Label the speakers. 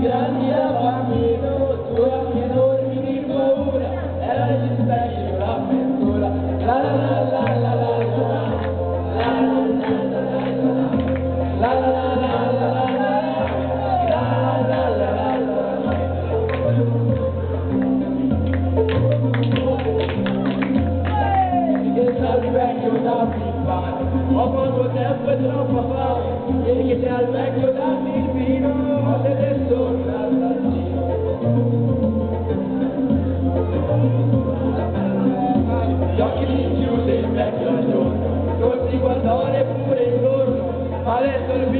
Speaker 1: grandi avanti d'ottura enormi di paura era necessario un'avventura la la la la la la Ho poco tempo e troppo fame, ieri che sei al vecchio da me già che mi chiuse in mezzo giorno, non guardare pure intorno, adesso il